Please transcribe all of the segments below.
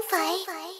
fight.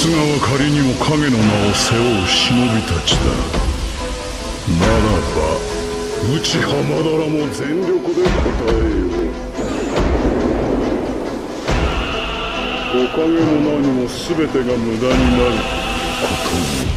すがは仮にも影の名を背負う忍びたちだ。ならば内浜だらも全力で答えよう。おかげも何も全てが無駄になることに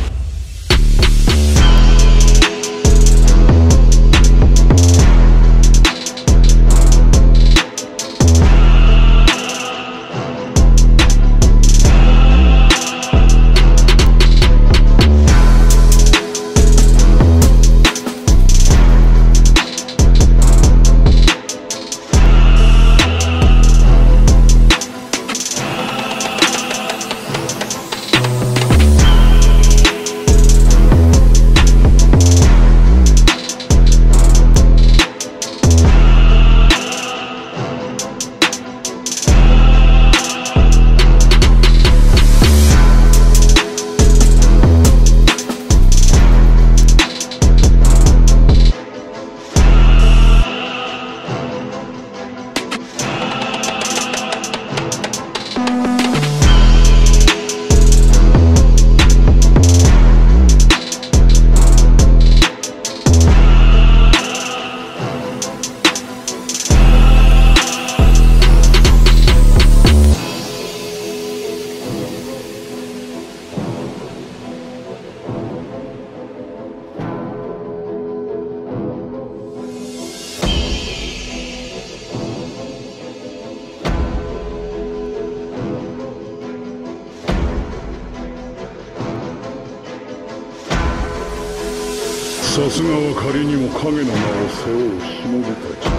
さすがは仮にも影の名を背負う忍びたち。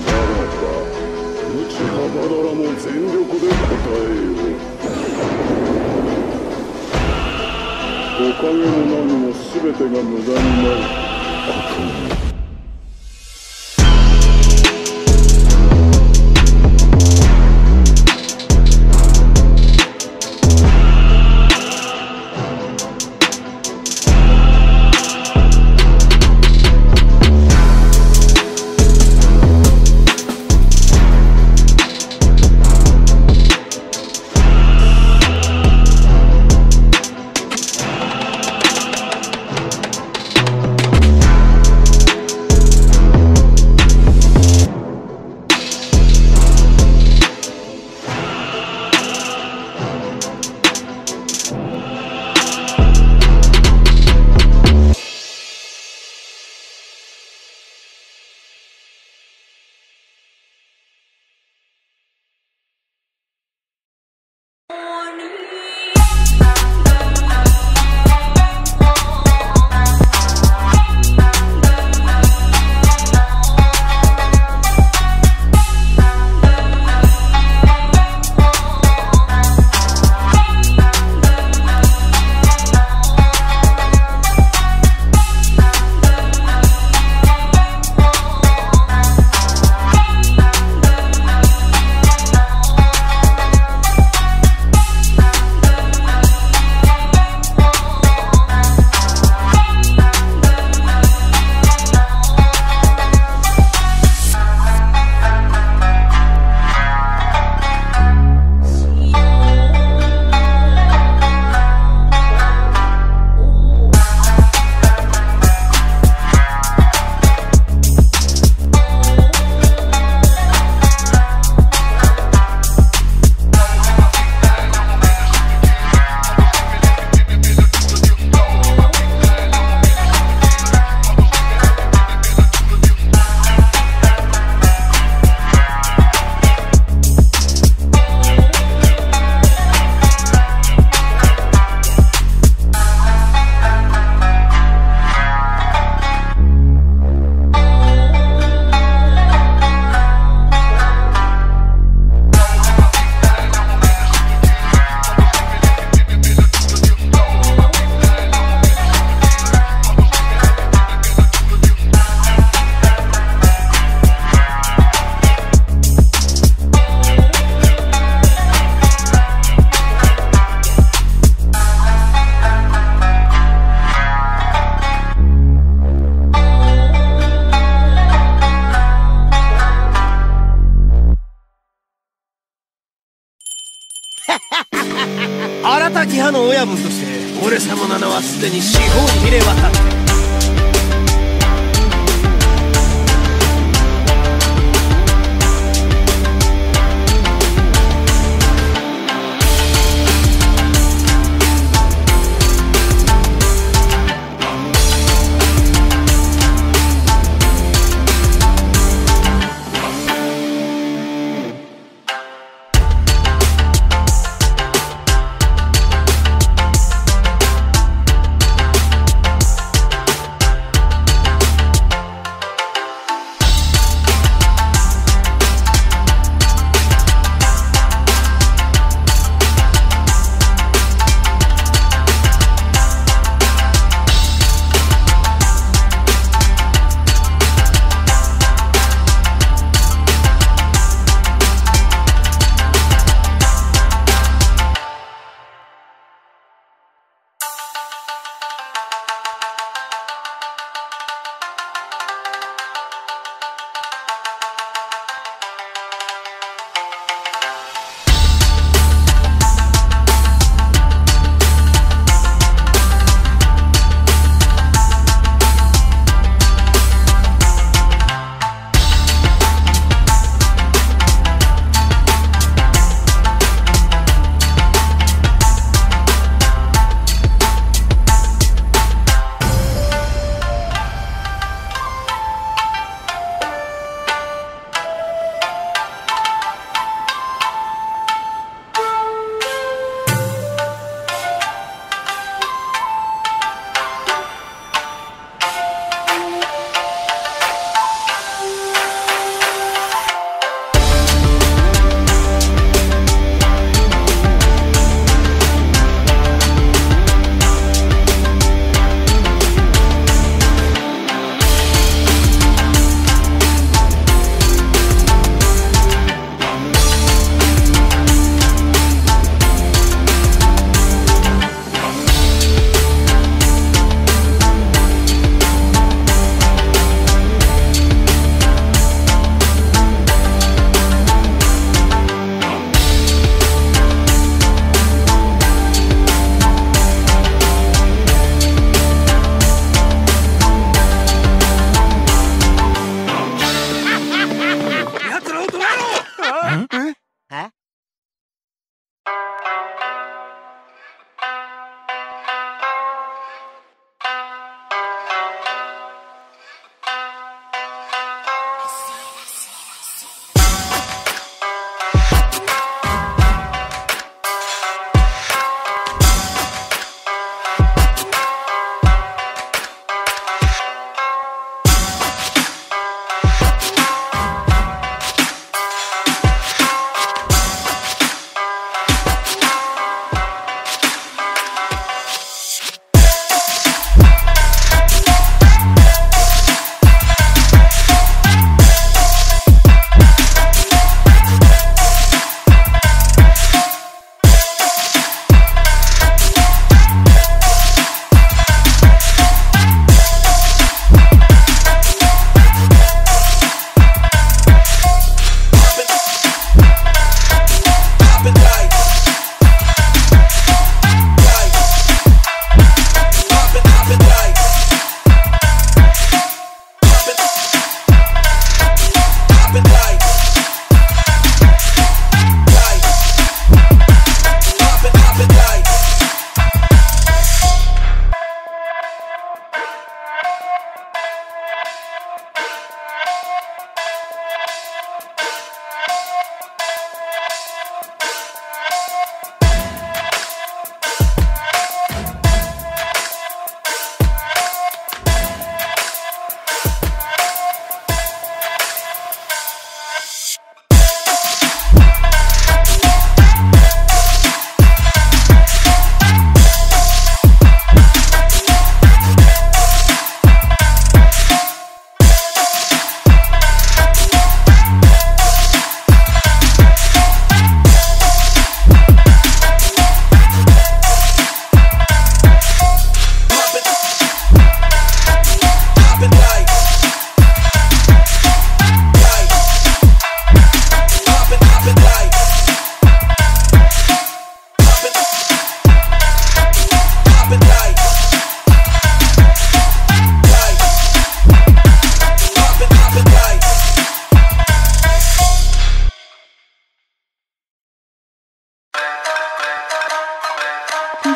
だならば内浜田らも全力で答えよ。うおかげも何も全てが無駄になる。ことに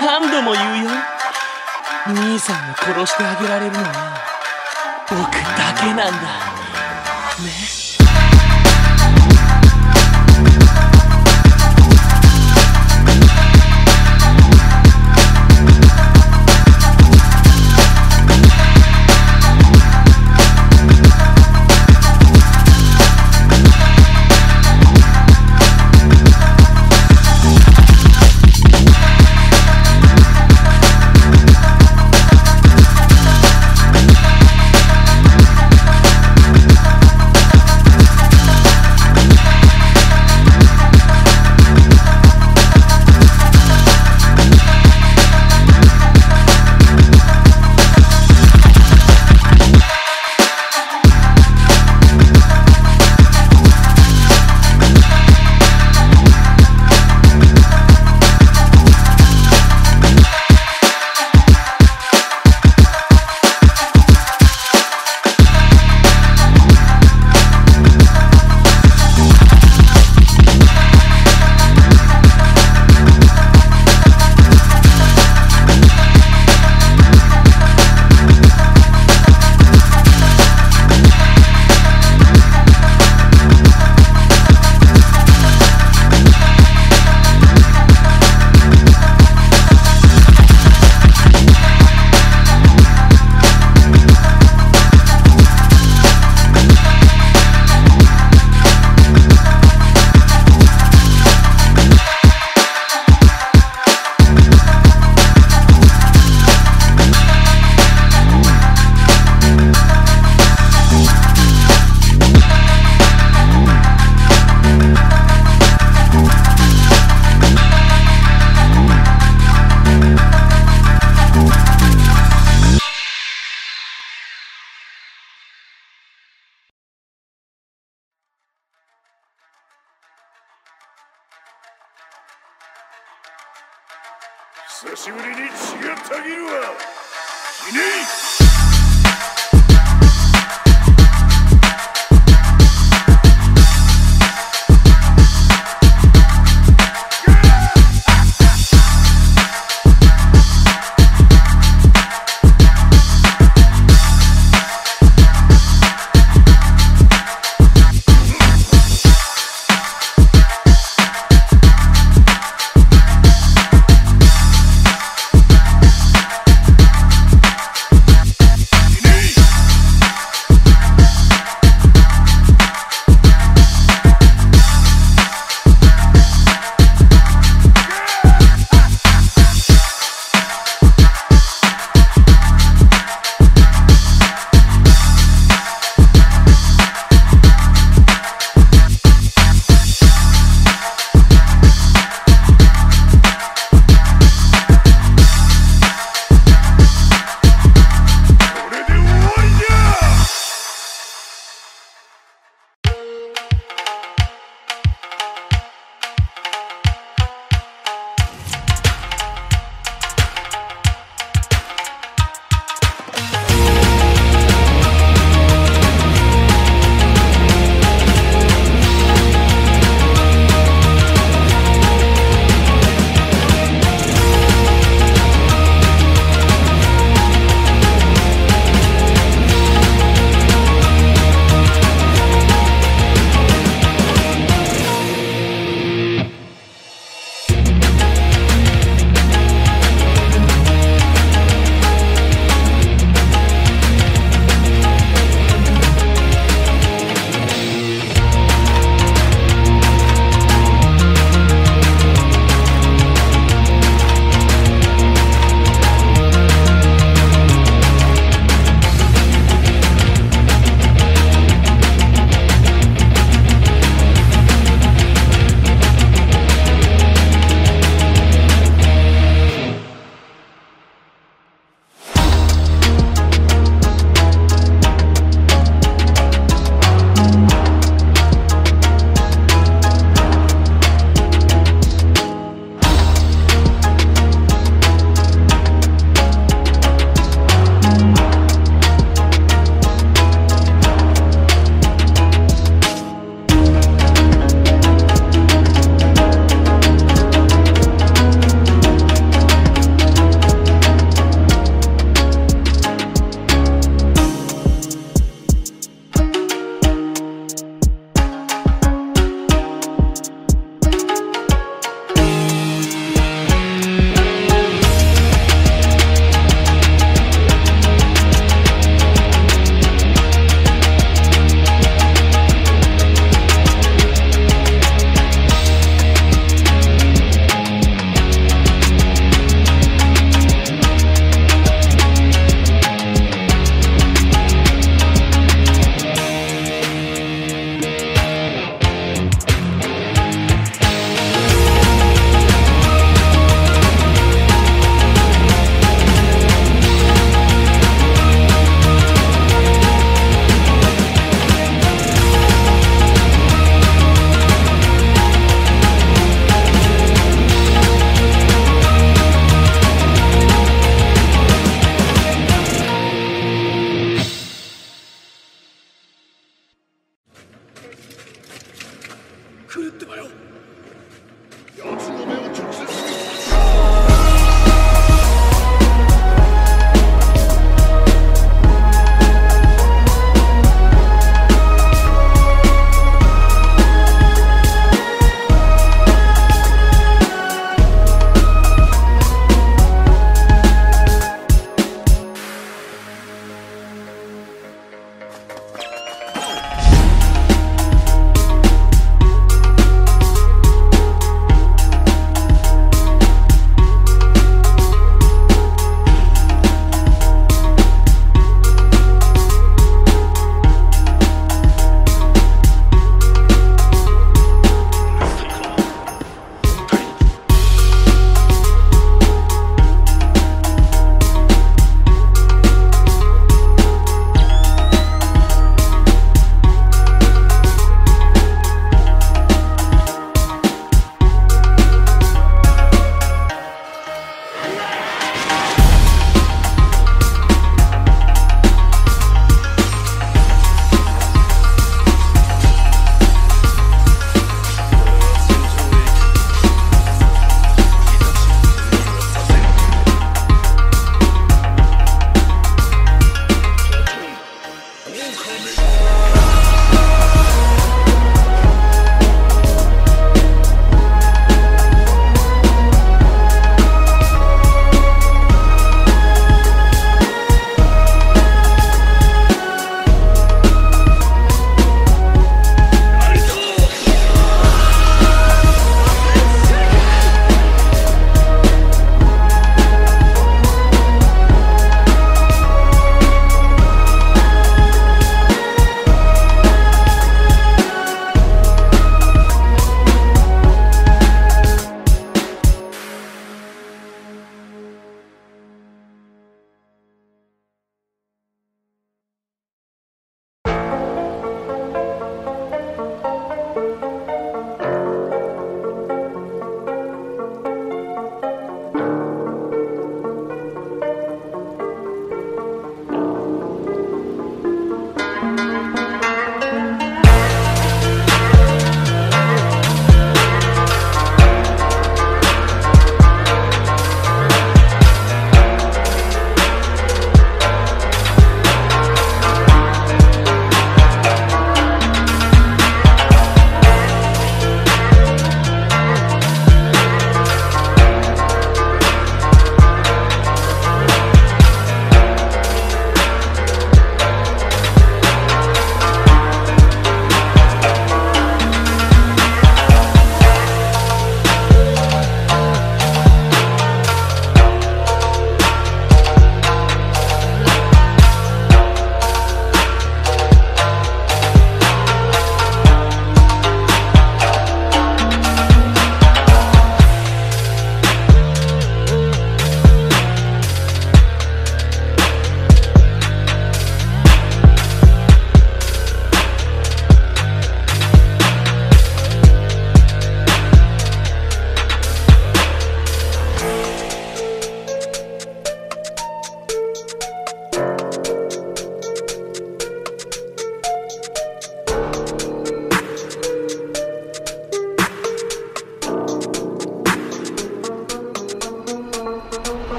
何度も言うよ。兄さんを殺してあげられるのは僕だけなんだ。ね。しぶりに血がたぎるわ。ひね。い